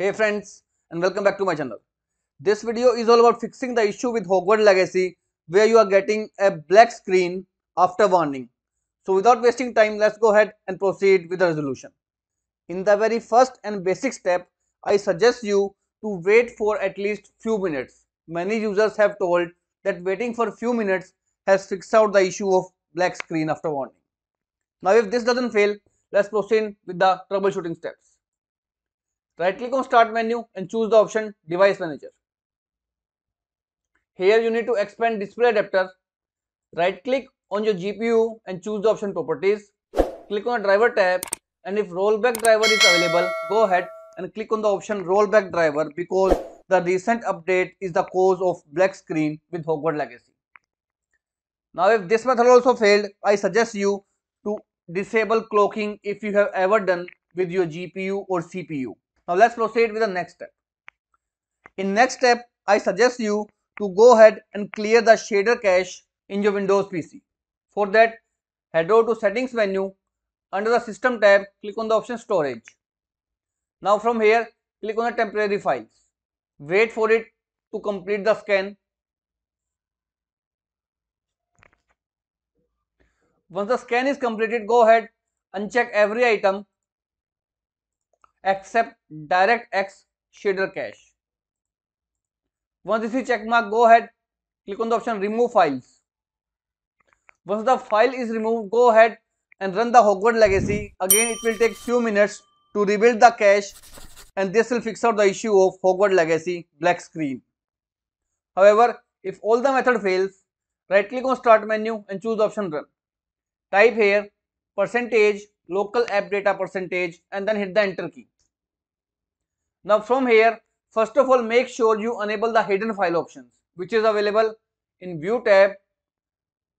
Hey friends and welcome back to my channel. This video is all about fixing the issue with Hogwarts Legacy where you are getting a black screen after warning. So without wasting time let's go ahead and proceed with the resolution. In the very first and basic step I suggest you to wait for at least few minutes. Many users have told that waiting for few minutes has fixed out the issue of black screen after warning. Now if this doesn't fail let's proceed with the troubleshooting steps. Right click on start menu and choose the option device manager. Here you need to expand display adapter. Right click on your GPU and choose the option properties. Click on the driver tab and if rollback driver is available go ahead and click on the option rollback driver because the recent update is the cause of black screen with Hogwarts Legacy. Now if this method also failed I suggest you to disable clocking if you have ever done with your GPU or CPU. Now let's proceed with the next step. In next step, I suggest you to go ahead and clear the shader cache in your Windows PC. For that, head over to settings menu. Under the system tab, click on the option storage. Now from here, click on the temporary files. Wait for it to complete the scan. Once the scan is completed, go ahead, and uncheck every item except DirectX shader cache. Once this is check mark, go ahead, click on the option remove files. Once the file is removed, go ahead and run the Hogwarts Legacy. Again, it will take few minutes to rebuild the cache and this will fix out the issue of Hogwarts Legacy black screen. However, if all the method fails, right click on start menu and choose the option run. Type here percentage local app data percentage and then hit the enter key. Now from here, first of all make sure you enable the hidden file options which is available in view tab.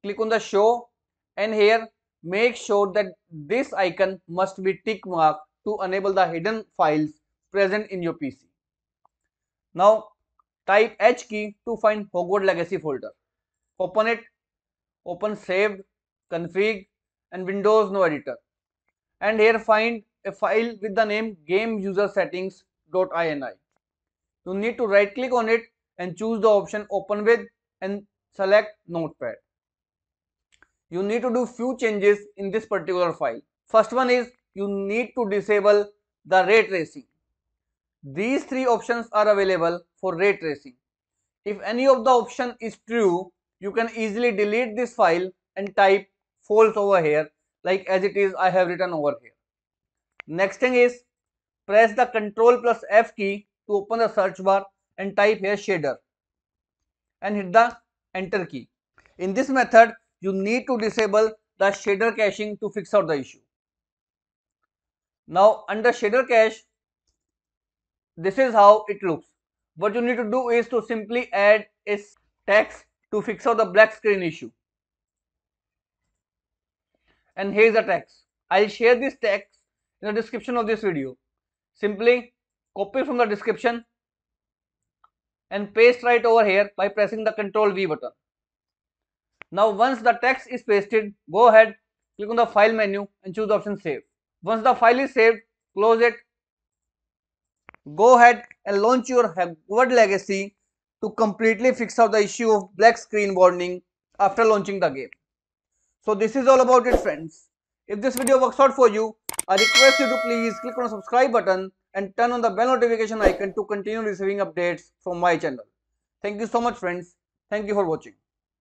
Click on the show and here make sure that this icon must be tick mark to enable the hidden files present in your PC. Now type H key to find Hogwarts Legacy folder. Open it, open saved, config and WindowsNoEditor and here find a file with the name game user. You need to right click on it and choose the option open with and select notepad. You need to do few changes in this particular file. First one is you need to disable the ray tracing. These three options are available for ray tracing. If any of the option is true, you can easily delete this file and type false over here like as it is I have written over here. Next thing is press the control plus F key to open the search bar and type here shader and hit the enter key. In this method you need to disable the shader caching to fix out the issue. Now under shader cache this is how it looks. What you need to do is to simply add a text to fix out the black screen issue and here is the text. I'll share this text in the description of this video. Simply copy from the description and paste right over here by pressing the Ctrl V button. Now once the text is pasted, go ahead, click on the file menu and choose the option save. Once the file is saved, close it. Go ahead and launch your Hogwarts Legacy to completely fix out the issue of black screen warning after launching the game. So this is all about it friends. If this video works out for you, I request you to please click on the subscribe button and turn on the bell notification icon to continue receiving updates from my channel. Thank you so much friends. Thank you for watching.